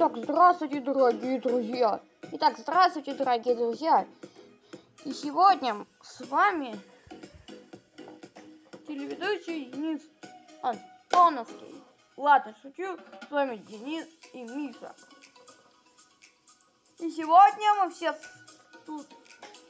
Итак, здравствуйте, дорогие друзья! Итак, здравствуйте, дорогие друзья! И сегодня с вами телеведущий Денис Антоновский. Ладно, шучу, с вами Денис и Миша. И сегодня мы все тут.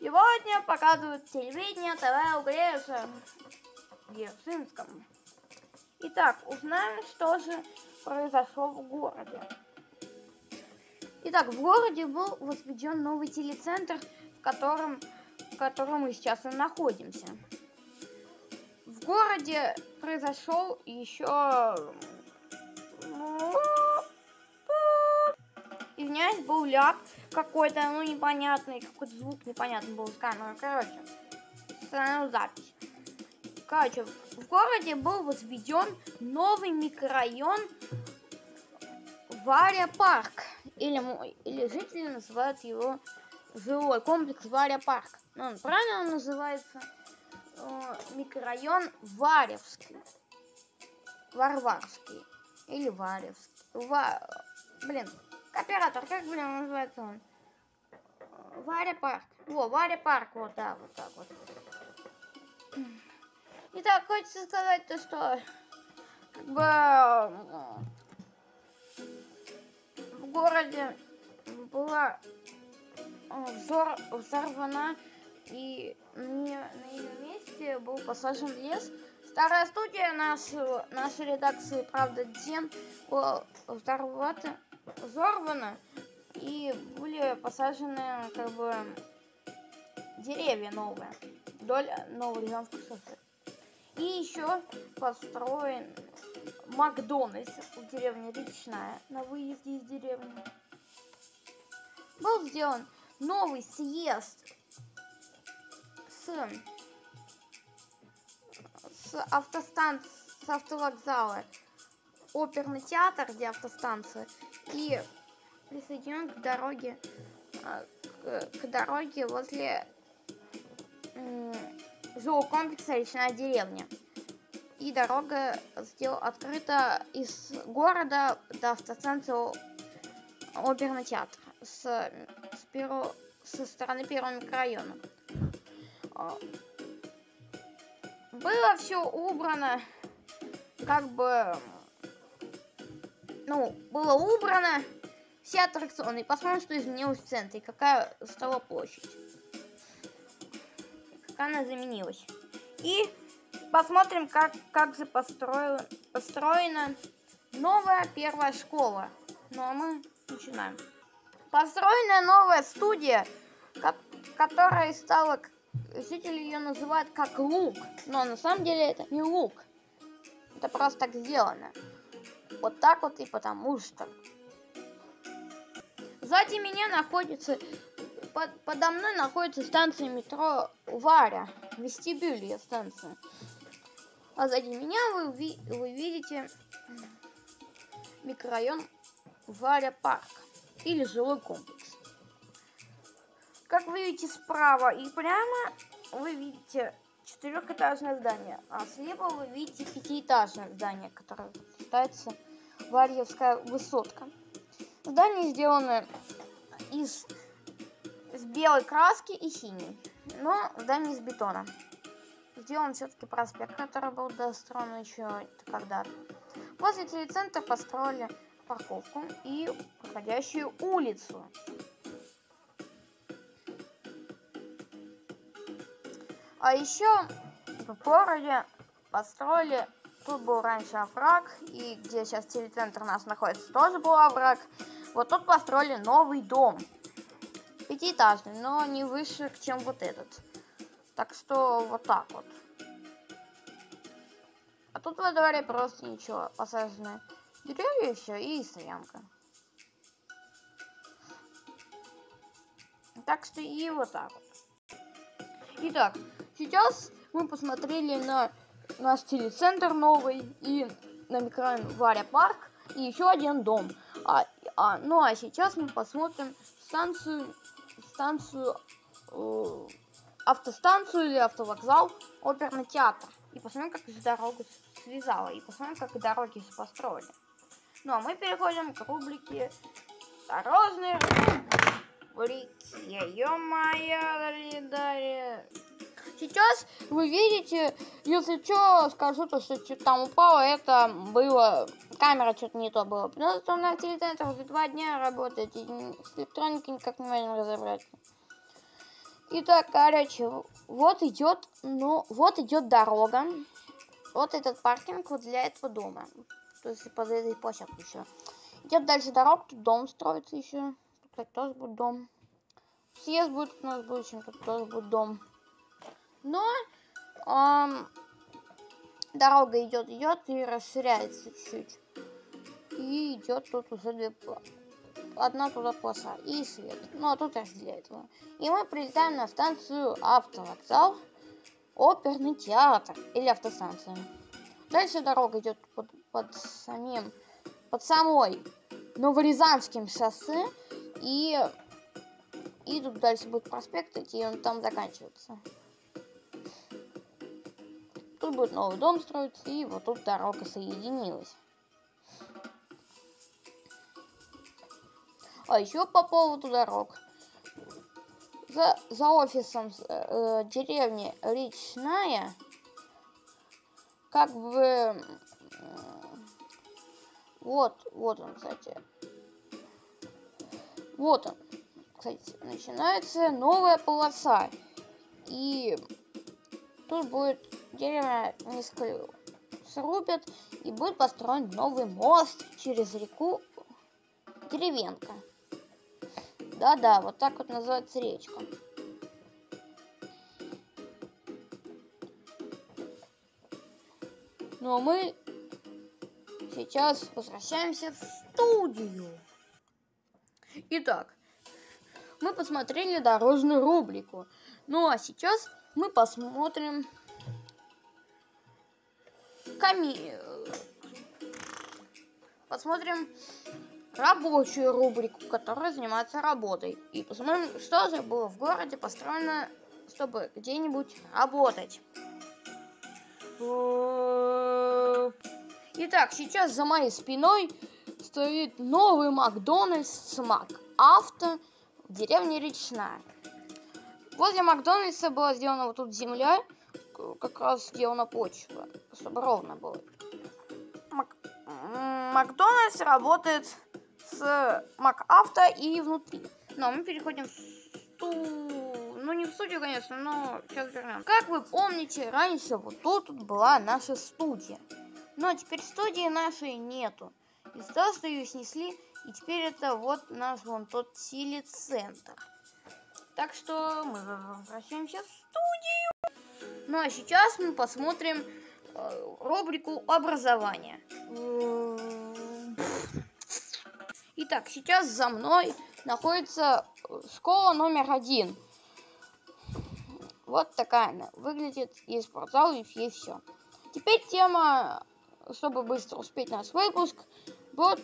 Сегодня показывают телевидение ТВ Угреша в Ершинском. Итак, узнаем, что же произошло в городе. Итак, в городе был возведен новый телецентр, в котором, в котором мы сейчас и находимся. В городе произошел еще... Извиняюсь, был ляп какой-то, ну, непонятный, какой-то звук непонятный был с камеры. Короче, остановил запись. Короче, в городе был возведен новый микрорайон Варя Парк. Или, или жители называют его жилой комплекс Варя Парк. Ну, правильно он называется э, микрорайон Варевский. Варварский. Или Варевский. Ва... Блин, оператор, как, блин, называется он? Варя Парк. Во, Варя Парк, вот да, вот так вот. Итак, хочется сказать то, что как бы в городе была взор, взорвана и на ее месте был посажен лес. Старая студия наш, нашей редакции «Правда Ден» была взорвата, взорвана и были посажены как бы деревья новые вдоль Новорязанского шоссе. И еще построен Макдональдс в деревне Речная на выезде из деревни. Был сделан новый съезд с, с автостанции, с автовокзала оперный театр, где автостанция, и присоединен к дороге а, к, к дороге возле зоокомплекса «Речная деревня». И дорога сдел... открыта из города до автостанции оперный театр с, с перо... со стороны первого микрорайона. А, было все убрано, как бы, ну, было убрано все аттракционы. Посмотрим, что изменилось в центре, какая стала площадь она заменилась. И посмотрим, как, как же построена, построена новая первая школа. Ну а мы начинаем. Построена новая студия, которая стала, жители ее называют как лук. Но на самом деле это не лук. Это просто так сделано. Вот так вот и потому что. Сзади меня находится под, подо мной находится станция метро Варя, вестибюль ее станция. А сзади меня вы, вы видите микрорайон Варя Парк или жилой комплекс. Как вы видите справа и прямо, вы видите четырехэтажное здание, а слева вы видите пятиэтажное здание, которое считается Варьевская высотка. Здание сделано из с белой краски и синей, но здание из бетона. Сделан все-таки проспект, который был достроен еще когда-то. Возле телецентра построили парковку и проходящую улицу. А еще в городе построили, тут был раньше овраг, и где сейчас телецентр у нас находится, тоже был овраг. Вот тут построили новый дом пятиэтажный, но не выше, чем вот этот. Так что вот так вот. А тут во дворе просто ничего, посаженное деревья все и стоянка. Так что и вот так вот. Итак, сейчас мы посмотрели на наш телецентр новый и на микрорайон Варя Парк и еще один дом. А, а, ну а сейчас мы посмотрим станцию станцию, э, автостанцию или автовокзал, оперный театр. И посмотрим, как же дорогу связала. И посмотрим, как дороги построили. Ну а мы переходим к рубрике дорожный рубрики. Ё-моё. Сейчас вы видите, если что, скажу, то что там упало, это было, камера что-то не то было. Потому что у нас телецентр уже два дня работает, и с электроникой никак не можем разобраться. Итак, короче, вот идет, ну, вот идет дорога. Вот этот паркинг вот для этого дома. То есть под этой площадкой еще. Идет дальше дорога, тут дом строится еще. Тут, тоже будет дом. Съезд будет у нас в будущем, тут тоже будет дом. Но эм, дорога идет, идет и расширяется чуть-чуть. И идет тут уже две одна туда полоса и свет. Ну а тут аж для этого. И мы прилетаем на станцию автовокзал, оперный театр или автостанция. Дальше дорога идет под, под самим, под самой Новорязанским шоссе и и тут дальше будет проспект идти, и он там заканчивается. Тут будет новый дом строиться, и вот тут дорога соединилась. А еще по поводу дорог. За, за офисом э, деревни Речная, как бы, э, вот, вот он, кстати. Вот он, кстати, начинается новая полоса. И тут будет деревня несколько срубят, и будет построен новый мост через реку Деревенка. Да-да, вот так вот называется речка. Ну а мы сейчас возвращаемся в студию. Итак, мы посмотрели дорожную рубрику. Ну а сейчас мы посмотрим коми... Посмотрим рабочую рубрику, которая занимается работой. И посмотрим, что же было в городе построено, чтобы где-нибудь работать. Итак, сейчас за моей спиной стоит новый Макдональдс Мак Авто в деревне Речная. Возле Макдональдса была сделана вот тут земля, как раз сделана почва, чтобы ровно было. Мак... Макдональдс работает с МакАвто и внутри. Но мы переходим в сту... Ну, не в студию, конечно, но сейчас вернем. Как вы помните, раньше вот тут была наша студия. Но теперь студии нашей нету. Из-за что ее снесли, и теперь это вот наш вон тот телецентр. Так что мы возвращаемся в студию. Ну а сейчас мы посмотрим э, рубрику образования. Итак, сейчас за мной находится школа номер один. Вот такая она выглядит. Есть спортзал и все. Теперь тема, чтобы быстро успеть наш выпуск, вот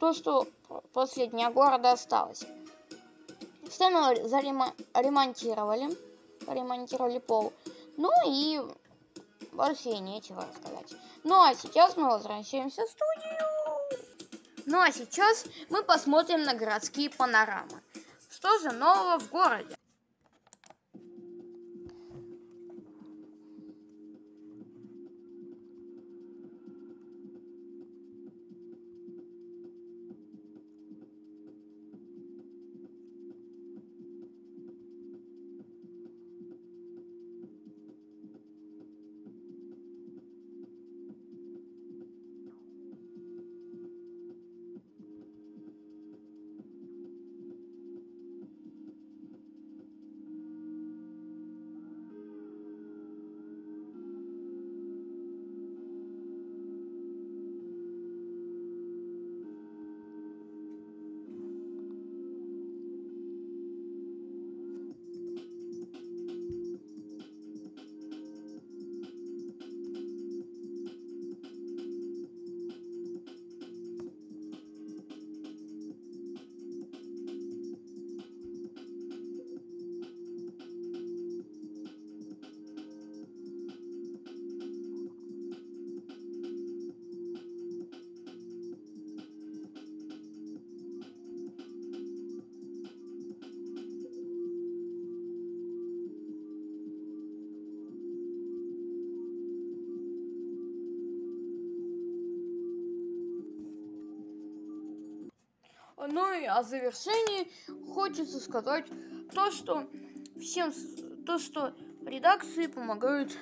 то, что после Дня города осталось. Сцену заремонтировали, ремонтировали пол. Ну и больше нечего рассказать. Ну а сейчас мы возвращаемся в студию. Ну а сейчас мы посмотрим на городские панорамы. Что же нового в городе? Ну и о завершении хочется сказать то, что всем то, что редакции помогают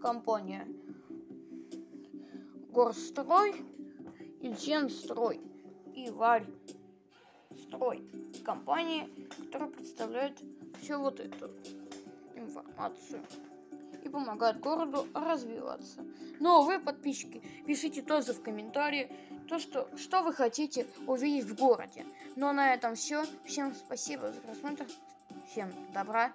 компания Горстрой, Ильченстрой и Варь Строй. Компании, которые представляют всю вот эту информацию и помогают городу развиваться. Но вы, подписчики, пишите тоже в комментарии, то, что, что вы хотите увидеть в городе. Но на этом все. Всем спасибо за просмотр. Всем добра.